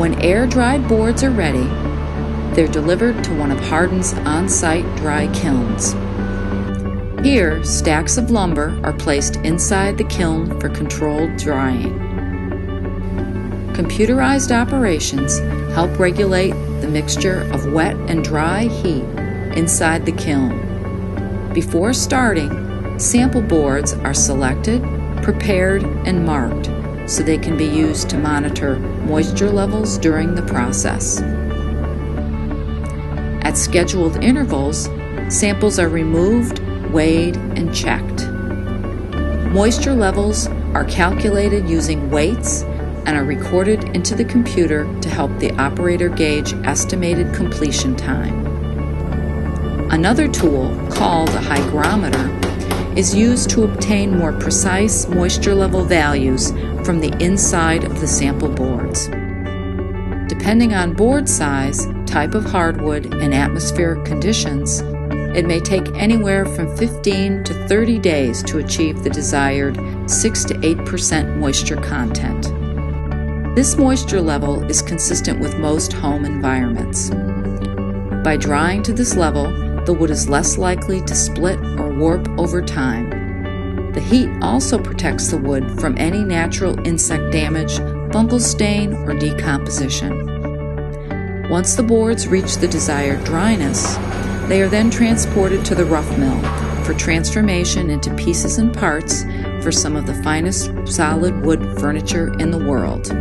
When air dried boards are ready, they're delivered to one of Harden's on site dry kilns. Here, stacks of lumber are placed inside the kiln for controlled drying. Computerized operations help regulate the mixture of wet and dry heat inside the kiln. Before starting, sample boards are selected, prepared, and marked so they can be used to monitor moisture levels during the process. At scheduled intervals, samples are removed weighed, and checked. Moisture levels are calculated using weights and are recorded into the computer to help the operator gauge estimated completion time. Another tool, called a hygrometer, is used to obtain more precise moisture level values from the inside of the sample boards. Depending on board size, type of hardwood, and atmospheric conditions, it may take anywhere from 15 to 30 days to achieve the desired 6 to 8% moisture content. This moisture level is consistent with most home environments. By drying to this level, the wood is less likely to split or warp over time. The heat also protects the wood from any natural insect damage, fungal stain, or decomposition. Once the boards reach the desired dryness, they are then transported to the rough mill for transformation into pieces and parts for some of the finest solid wood furniture in the world.